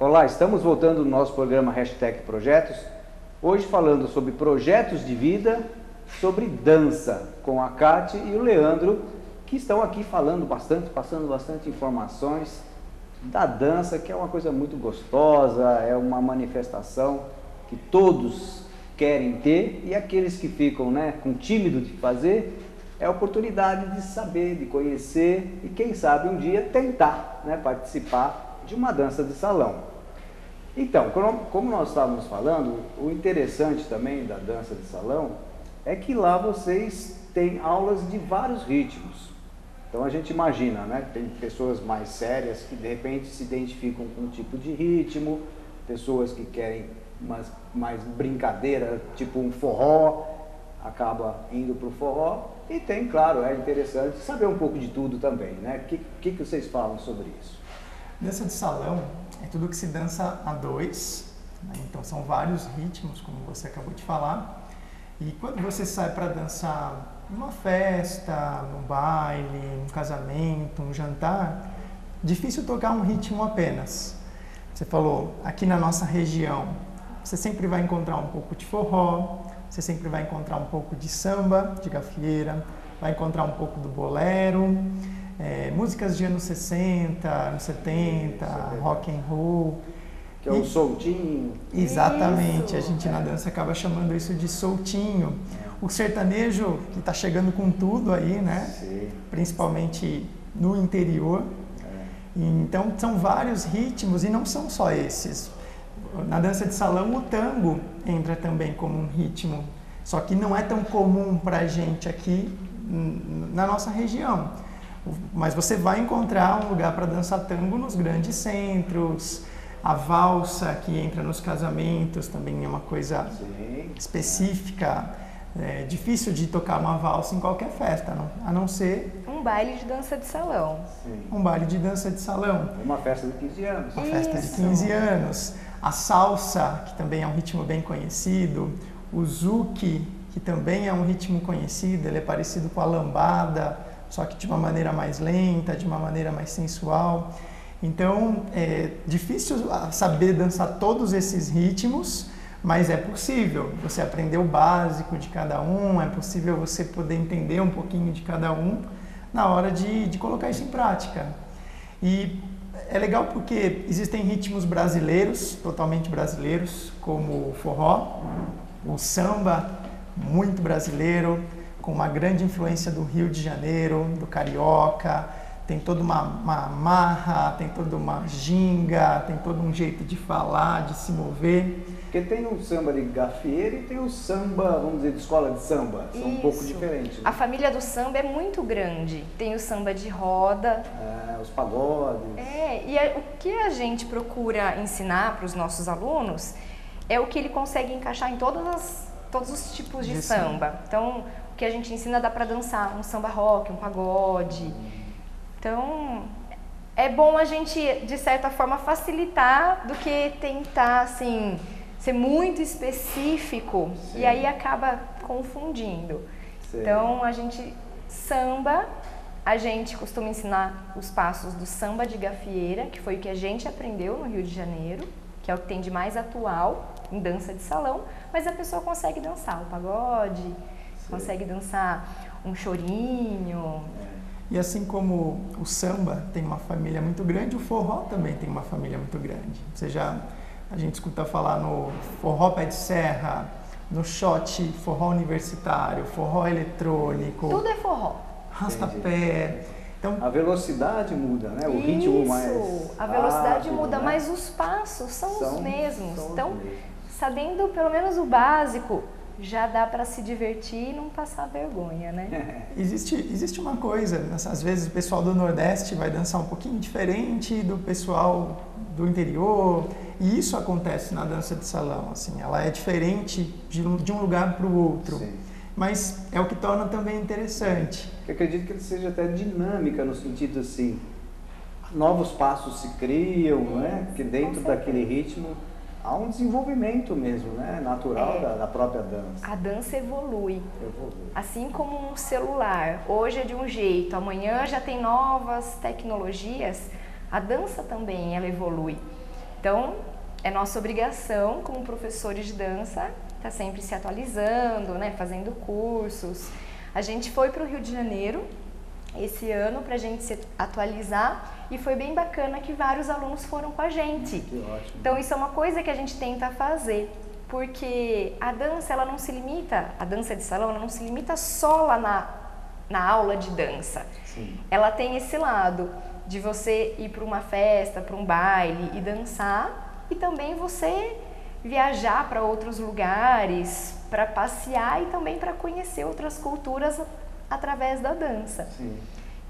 Olá, estamos voltando no nosso programa Hashtag Projetos, hoje falando sobre projetos de vida, sobre dança, com a Kate e o Leandro, que estão aqui falando bastante, passando bastante informações da dança, que é uma coisa muito gostosa, é uma manifestação que todos querem ter e aqueles que ficam né, com tímido de fazer, é a oportunidade de saber, de conhecer e quem sabe um dia tentar né, participar de uma dança de salão. Então, como nós estávamos falando, o interessante também da dança de salão é que lá vocês têm aulas de vários ritmos. Então a gente imagina, né? Tem pessoas mais sérias que de repente se identificam com um tipo de ritmo, pessoas que querem mais, mais brincadeira, tipo um forró, acaba indo para o forró. E tem, claro, é interessante saber um pouco de tudo também, né? O que, que, que vocês falam sobre isso? Dança de salão é tudo que se dança a dois, né? então são vários ritmos, como você acabou de falar. E quando você sai para dançar numa festa, num baile, num casamento, um jantar, difícil tocar um ritmo apenas. Você falou, aqui na nossa região, você sempre vai encontrar um pouco de forró, você sempre vai encontrar um pouco de samba, de gafieira, vai encontrar um pouco do bolero, é, músicas de anos 60, anos 70, rock and roll. Que é o soltinho. Exatamente, isso. a gente na dança acaba chamando isso de soltinho. O sertanejo que está chegando com tudo aí, né? Sim. Principalmente no interior. É. Então são vários ritmos e não são só esses. Na dança de salão o tango entra também como um ritmo, só que não é tão comum para a gente aqui na nossa região. Mas você vai encontrar um lugar para dançar tango nos grandes centros. A valsa que entra nos casamentos também é uma coisa Sim. específica. É difícil de tocar uma valsa em qualquer festa, não, a não ser. Um baile de dança de salão. Sim. Um baile de dança de salão. Uma festa de 15 anos. Uma Isso. festa de 15 anos. A salsa, que também é um ritmo bem conhecido. O zuki, que também é um ritmo conhecido, ele é parecido com a lambada só que de uma maneira mais lenta, de uma maneira mais sensual. Então, é difícil saber dançar todos esses ritmos, mas é possível você aprender o básico de cada um, é possível você poder entender um pouquinho de cada um na hora de, de colocar isso em prática. E é legal porque existem ritmos brasileiros, totalmente brasileiros, como o forró, o samba, muito brasileiro, com uma grande influência do Rio de Janeiro, do carioca, tem toda uma, uma marra, tem toda uma ginga, tem todo um jeito de falar, de se mover. Porque tem o samba de gafieira e tem o samba, vamos dizer, de escola de samba. São Isso. um pouco diferentes. Né? A família do samba é muito grande. Tem o samba de roda. É, os pagodes. É, e é, o que a gente procura ensinar para os nossos alunos é o que ele consegue encaixar em todas as, todos os tipos de, de samba. samba. Então, que a gente ensina dá para dançar, um samba rock, um pagode. Então, é bom a gente, de certa forma, facilitar do que tentar, assim, ser muito específico Sim. e aí acaba confundindo. Sim. Então, a gente samba, a gente costuma ensinar os passos do samba de gafieira, que foi o que a gente aprendeu no Rio de Janeiro, que é o que tem de mais atual em dança de salão, mas a pessoa consegue dançar o pagode, consegue dançar um chorinho. E assim como o samba tem uma família muito grande, o forró também tem uma família muito grande. Ou seja, a gente escuta falar no forró pé de serra, no shot forró universitário, forró eletrônico. Tudo é forró. Rastapé. Então, a velocidade muda, né? O Isso, ritmo mais. A velocidade rápido, muda, né? mas os passos são, são os mesmos. São então, os mesmos. sabendo pelo menos o básico, já dá para se divertir e não passar vergonha, né? existe, existe uma coisa, às vezes o pessoal do Nordeste vai dançar um pouquinho diferente do pessoal do interior, e isso acontece na dança de salão, assim, ela é diferente de um, de um lugar para o outro. Sim. Mas é o que torna também interessante. Eu acredito que ele seja até dinâmica no sentido assim, novos passos se criam, é, né? Porque dentro daquele ritmo há um desenvolvimento mesmo, né? Natural é, da, da, própria dança. A dança evolui. evolui. Assim como um celular. Hoje é de um jeito, amanhã já tem novas tecnologias. A dança também, ela evolui. Então, é nossa obrigação como professores de dança estar tá sempre se atualizando, né, fazendo cursos. A gente foi para o Rio de Janeiro esse ano para a gente se atualizar e foi bem bacana que vários alunos foram com a gente. Que ótimo. Então isso é uma coisa que a gente tenta fazer, porque a dança ela não se limita, a dança de salão ela não se limita só lá na, na aula de dança. Sim. Ela tem esse lado de você ir para uma festa, para um baile e dançar, e também você viajar para outros lugares, para passear e também para conhecer outras culturas através da dança. Sim.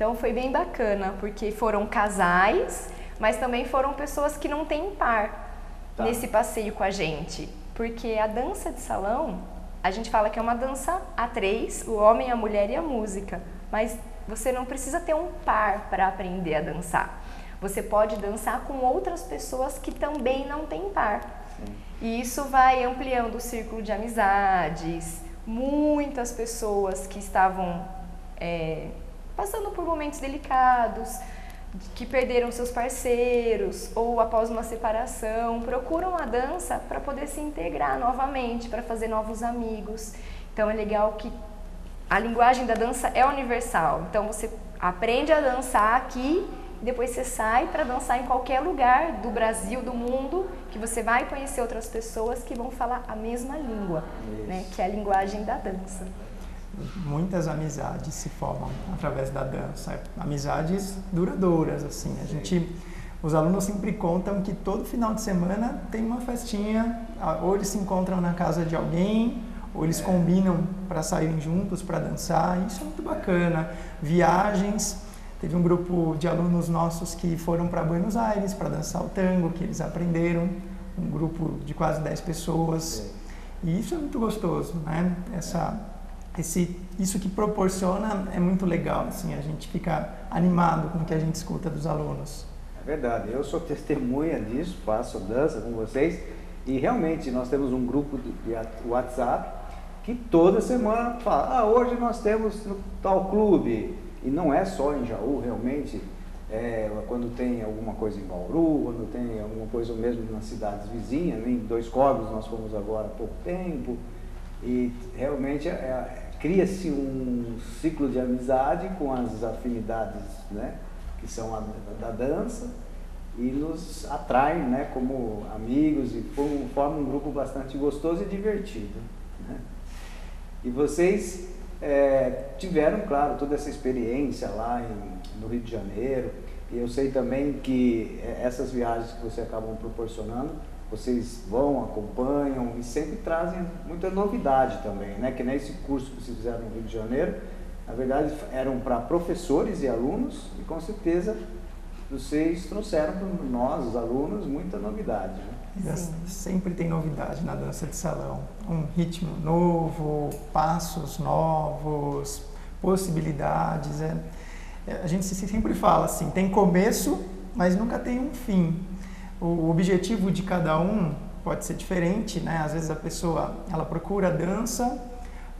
Então foi bem bacana, porque foram casais, mas também foram pessoas que não têm par Tá. nesse passeio com a gente. Porque a dança de salão, a gente fala que é uma dança a três, o homem, a mulher e a música. Mas você não precisa ter um par para aprender a dançar. Você pode dançar com outras pessoas que também não têm par. Sim. E isso vai ampliando o círculo de amizades. Muitas pessoas que estavam é, passando por momentos delicados, que perderam seus parceiros ou após uma separação, procuram a dança para poder se integrar novamente, para fazer novos amigos. Então é legal que a linguagem da dança é universal. Então você aprende a dançar aqui, depois você sai para dançar em qualquer lugar do Brasil, do mundo, que você vai conhecer outras pessoas que vão falar a mesma língua, né, que é a linguagem da dança. Muitas amizades se formam através da dança, amizades duradouras, assim. A gente, os alunos sempre contam que todo final de semana tem uma festinha, ou eles se encontram na casa de alguém, ou eles combinam para saírem juntos para dançar. Isso é muito bacana. Viagens, teve um grupo de alunos nossos que foram para Buenos Aires para dançar o tango, que eles aprenderam, um grupo de quase 10 pessoas. E isso é muito gostoso, né? Essa esse, isso que proporciona é muito legal, assim, a gente fica animado com o que a gente escuta dos alunos. É verdade, eu sou testemunha disso, faço dança com vocês e realmente nós temos um grupo de WhatsApp que toda semana fala, ah, hoje nós temos tal clube, e não é só em Jaú, realmente, é, quando tem alguma coisa em Bauru, quando tem alguma coisa mesmo nas cidades vizinhas, em Dois Cobres nós fomos agora há pouco tempo, e realmente é, é, cria-se um ciclo de amizade com as afinidades né, que são a, da dança e nos atrai né, como amigos e forma um grupo bastante gostoso e divertido. Né? E vocês é, tiveram, claro, toda essa experiência lá em, no Rio de Janeiro e eu sei também que é, essas viagens que vocês acabam proporcionando vocês vão, acompanham e sempre trazem muita novidade também, né? Que nesse curso que vocês fizeram no Rio de Janeiro, na verdade eram para professores e alunos e com certeza vocês trouxeram para nós, os alunos, muita novidade. Né? Sempre tem novidade na dança de salão. Um ritmo novo, passos novos, possibilidades. É, a gente sempre fala assim, tem começo, mas nunca tem um fim o objetivo de cada um pode ser diferente, né? Às vezes a pessoa ela procura dança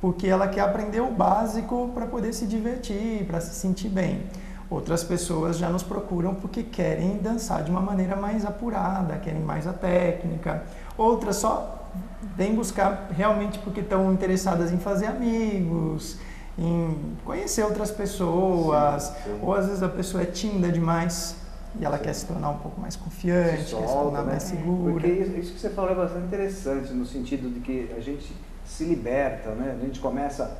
porque ela quer aprender o básico para poder se divertir, para se sentir bem. Outras pessoas já nos procuram porque querem dançar de uma maneira mais apurada, querem mais a técnica. Outras só vêm buscar realmente porque estão interessadas em fazer amigos, em conhecer outras pessoas, sim, sim. ou às vezes a pessoa é tímida demais e ela Sim. quer se tornar um pouco mais confiante, se solta, quer se tornar né? mais segura. Porque isso que você falou é bastante interessante, no sentido de que a gente se liberta, né? a gente começa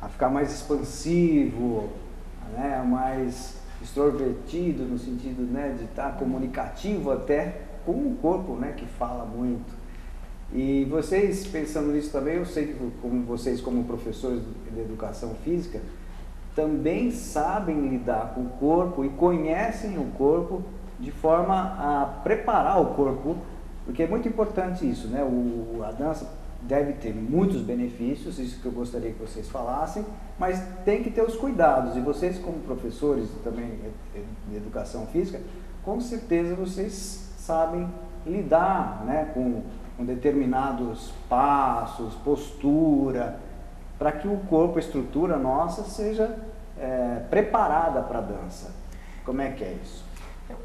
a ficar mais expansivo, né? mais extrovertido, no sentido né? de estar comunicativo até com o corpo, né? que fala muito. E vocês, pensando nisso também, eu sei que como vocês, como professores de educação física, também sabem lidar com o corpo e conhecem o corpo de forma a preparar o corpo, porque é muito importante isso, né? O, a dança deve ter muitos benefícios, isso que eu gostaria que vocês falassem, mas tem que ter os cuidados. E vocês, como professores também de educação física, com certeza vocês sabem lidar né, com, com determinados passos, postura, para que o corpo, a estrutura nossa, seja é, preparada para a dança. Como é que é isso?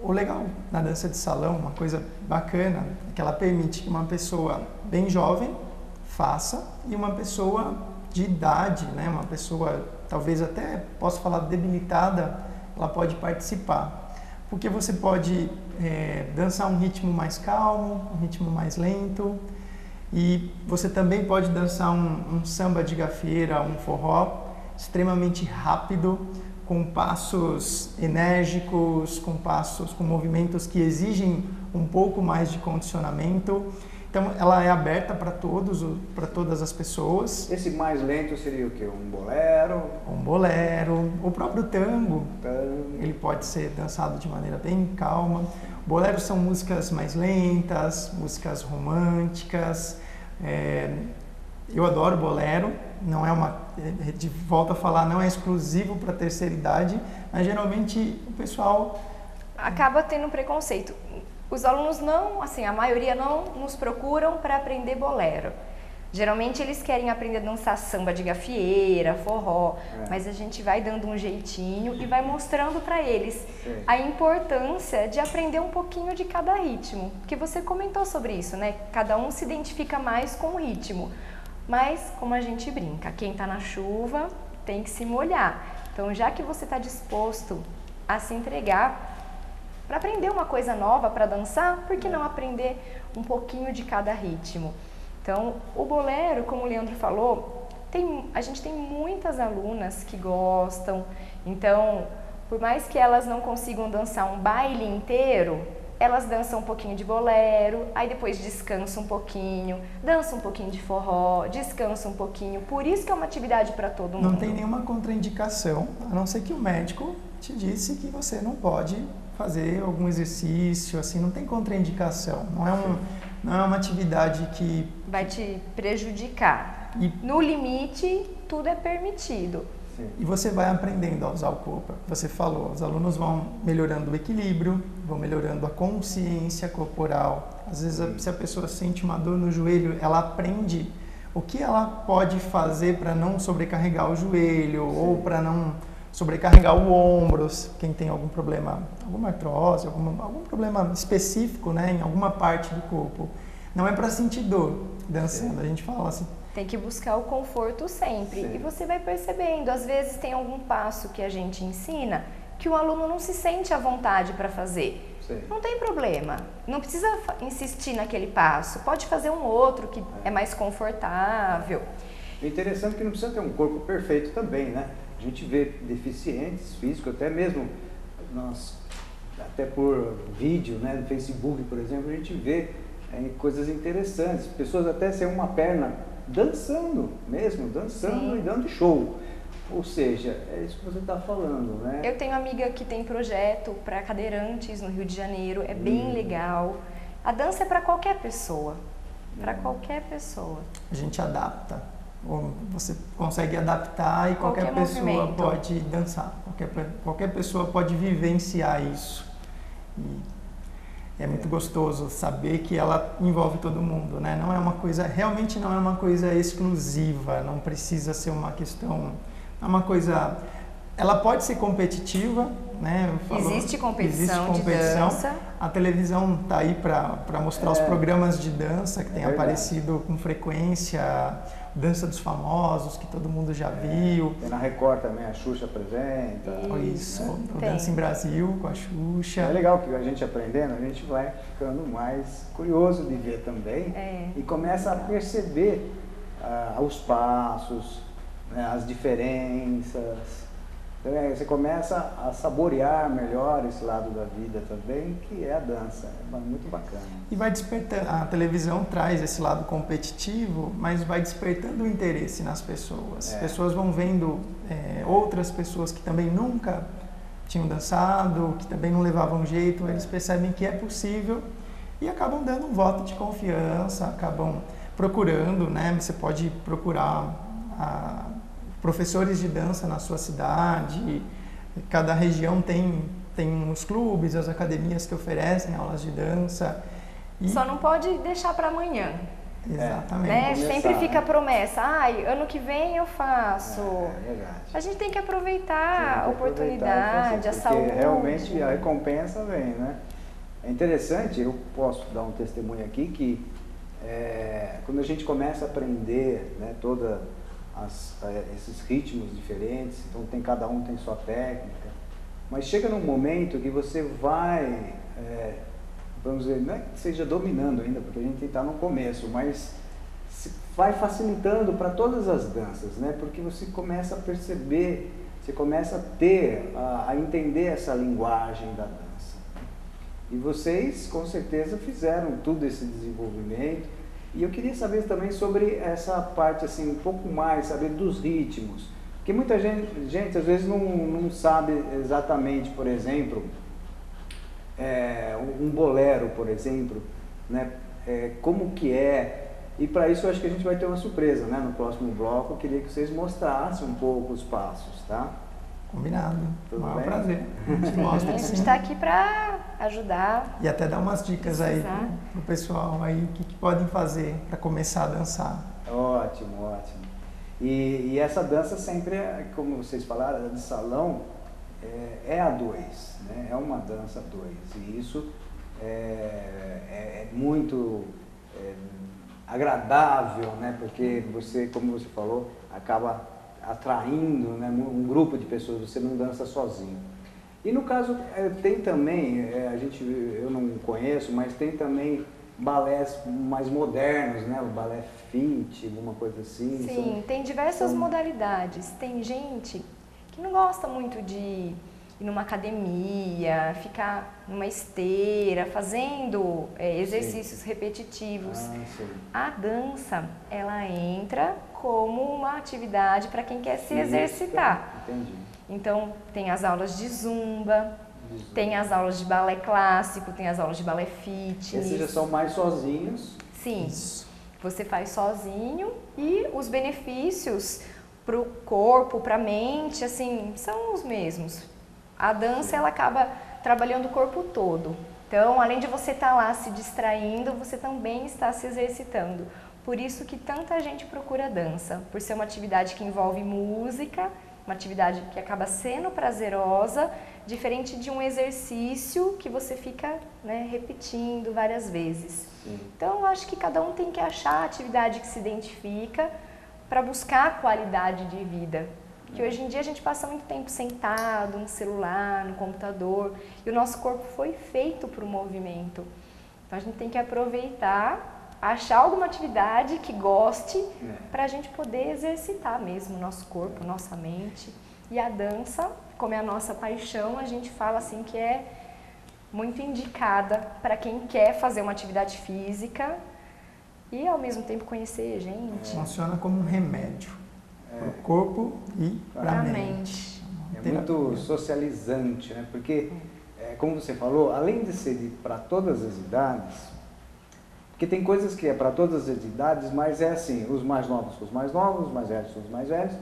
o legal na dança de salão, uma coisa bacana, é que ela permite que uma pessoa bem jovem faça e uma pessoa de idade, né, uma pessoa talvez até posso falar debilitada, ela pode participar. Porque você pode é, dançar um ritmo mais calmo, um ritmo mais lento, e você também pode dançar um, um samba de gafieira, um forró extremamente rápido, com passos enérgicos, com passos, com movimentos que exigem um pouco mais de condicionamento. Então, ela é aberta para todos, para todas as pessoas. Esse mais lento seria o quê? Um bolero? Um bolero, o próprio tango. tango. Ele pode ser dançado de maneira bem calma. Boleros são músicas mais lentas, músicas românticas. É, eu adoro bolero. Não é uma, de volta a falar, não é exclusivo para terceira idade, mas geralmente o pessoal acaba tendo um preconceito os alunos não, assim, a maioria não nos procuram para aprender bolero. Geralmente eles querem aprender a dançar samba de gafieira, forró, é. mas a gente vai dando um jeitinho e vai mostrando para eles Sim. a importância de aprender um pouquinho de cada ritmo. Porque você comentou sobre isso, né? Cada um se identifica mais com o ritmo. Mas, como a gente brinca, quem está na chuva tem que se molhar. Então, já que você está disposto a se entregar, para aprender uma coisa nova para dançar, por que não aprender um pouquinho de cada ritmo? Então, o bolero, como o Leandro falou, tem, a gente tem muitas alunas que gostam. Então, por mais que elas não consigam dançar um baile inteiro, elas dançam um pouquinho de bolero, aí depois descansam um pouquinho, dançam um pouquinho de forró, descansam um pouquinho. Por isso que é uma atividade para todo mundo. Não tem nenhuma contraindicação, a não ser que o médico te disse que você não pode fazer algum exercício, assim, não tem contraindicação. Não é, um, não é uma atividade que... Vai te prejudicar. E... No limite, tudo é permitido. Sim. E você vai aprendendo a usar o corpo. Você falou, os alunos vão melhorando o equilíbrio, vão melhorando a consciência corporal. Às vezes, a, se a pessoa sente uma dor no joelho, ela aprende o que ela pode fazer para não sobrecarregar o joelho Sim. ou para não sobrecarregar o ombro, quem tem algum problema, alguma artrose, algum, algum problema específico né, em alguma parte do corpo. Não é para sentir dor dançando, a gente fala assim. Tem que buscar o conforto sempre. Sim. E você vai percebendo, às vezes tem algum passo que a gente ensina que o aluno não se sente à vontade para fazer. Sim. Não tem problema. Não precisa insistir naquele passo. Pode fazer um outro que é, é mais confortável. É interessante que não precisa ter um corpo perfeito também, né? A gente vê deficientes físicos, até mesmo nós, até por vídeo, né, no Facebook, por exemplo, a gente vê é, coisas interessantes. Pessoas até sem uma perna dançando mesmo, dançando Sim. e dando show. Ou seja, é isso que você está falando, né? Eu tenho amiga que tem projeto para cadeirantes no Rio de Janeiro, é bem hum. legal. A dança é para qualquer pessoa, para hum. qualquer pessoa. A gente adapta você consegue adaptar e qualquer, qualquer pessoa movimento. pode dançar, qualquer, qualquer pessoa pode vivenciar isso. E é muito gostoso saber que ela envolve todo mundo, né? Não é uma coisa, realmente não é uma coisa exclusiva, não precisa ser uma questão, é uma coisa, ela pode ser competitiva, né? Falo, existe competição, existe competição. de dança. A televisão está aí para mostrar é. os programas de dança que têm é aparecido com frequência Dança dos Famosos, que todo mundo já viu. Tem na Record também, a Xuxa apresenta. Isso, o Dança em Brasil com a Xuxa. É legal que a gente aprendendo, a gente vai ficando mais curioso de ver também é. e começa a perceber uh, os passos, né, as diferenças. Então, é, você começa a saborear melhor esse lado da vida também, que é a dança. É muito bacana. E vai despertando, a televisão traz esse lado competitivo, mas vai despertando o interesse nas pessoas. É. Pessoas vão vendo é, outras pessoas que também nunca tinham dançado, que também não levavam jeito, eles percebem que é possível e acabam dando um voto de confiança, acabam procurando, né? Você pode procurar a professores de dança na sua cidade. Cada região tem, tem os clubes, as academias que oferecem aulas de dança. E... Só não pode deixar para amanhã. Exatamente. Né? Começar, Sempre né? fica a promessa, ai, ano que vem eu faço. É, verdade. A gente tem que aproveitar Tem a que aproveitar e oportunidade, fazer, a porque saúde. Realmente a recompensa vem, né? É interessante, eu posso dar um testemunho aqui que é, quando a gente começa a aprender né, toda as, eh, esses ritmos diferentes, então tem cada um tem sua técnica, mas chega num momento que você vai, é, vamos dizer, não é que seja dominando ainda, porque a gente está no começo, mas vai facilitando para todas as danças, né? Porque você começa a perceber, você começa a ter, a, a entender essa linguagem da dança. E vocês, com certeza, fizeram tudo esse desenvolvimento. E eu queria saber também sobre essa parte, assim, um pouco mais, saber dos ritmos. Porque muita gente, gente às vezes, não, não sabe exatamente, por exemplo, é, um bolero, por exemplo, né? É, como que é. E para isso eu acho que a gente vai ter uma surpresa, né? No próximo bloco, eu queria que vocês mostrassem um pouco os passos, tá? Combinado. Tudo Maior bem? prazer. A gente A mostra gente sim. está aqui para ajudar. E até dar umas dicas aí pro, pro pessoal aí, o que, que podem fazer para começar a dançar. Ótimo, ótimo. E, e essa dança sempre, é, como vocês falaram, a de salão é, é a dois, né? é uma dança a dois. E isso é, é- é muito é, agradável, né? porque você, como você falou, acaba atraindo né? um grupo de pessoas, você não dança sozinho. E no caso, é, tem também, é, a gente, eu não conheço, mas tem também balés mais modernos, né? O balé fit, alguma coisa assim. Sim, tem diversas são- modalidades. Tem gente que não gosta muito de ir numa academia, ficar numa esteira, fazendo é, exercícios repetitivos. Ah, sim. A dança, ela entra como uma atividade para quem quer se Física, exercitar. Entendi. Então, tem as aulas de zumba, Isso. tem as aulas de balé clássico, tem as aulas de balé fitness. Esses já são mais sozinhos. Sim, Isso. você faz sozinho e os benefícios para o corpo, para a mente, assim, são os mesmos. A dança ela acaba trabalhando o corpo todo. Então, além de você estar lá se distraindo, você também está se exercitando. Por isso que tanta gente procura dança, por ser uma atividade que envolve música, uma atividade que acaba sendo prazerosa, diferente de um exercício que você fica né, repetindo várias vezes. Sim. Então, eu acho que cada um tem que achar a atividade que se identifica para buscar a qualidade de vida. Que hoje em dia a gente passa muito tempo sentado no celular, no computador, e o nosso corpo foi feito para o movimento. Então, a gente tem que aproveitar, achar alguma atividade que goste É. para a gente poder exercitar mesmo o nosso corpo, nossa mente. E a dança, como é a nossa paixão, a gente fala assim que é muito indicada para quem quer fazer uma atividade física e ao mesmo tempo conhecer gente. Funciona como um remédio É. para o corpo e para a mente. mente. É muito socializante, né? Porque, é, como você falou, além de ser para todas as idades, porque tem coisas que é para todas as idades, mas é assim, os mais novos os mais novos, os mais velhos os mais velhos.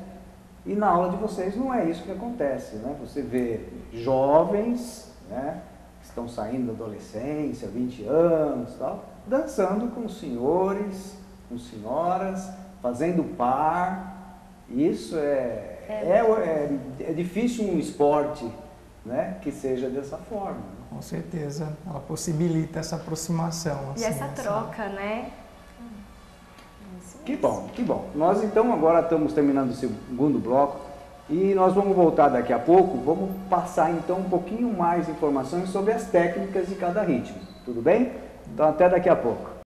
E na aula de vocês não é isso que acontece, né? Você vê jovens, né? Que estão saindo da adolescência, 20 anos, tal, dançando com senhores, com senhoras, fazendo par. Isso é é, é, é difícil um esporte, né? Que seja dessa forma. Com certeza, ela possibilita essa aproximação. E assim, essa troca, né? Que bom, que bom. Nós então agora estamos terminando o segundo bloco e nós vamos voltar daqui a pouco. Vamos passar então um pouquinho mais informações sobre as técnicas de cada ritmo. Tudo bem? Então até daqui a pouco.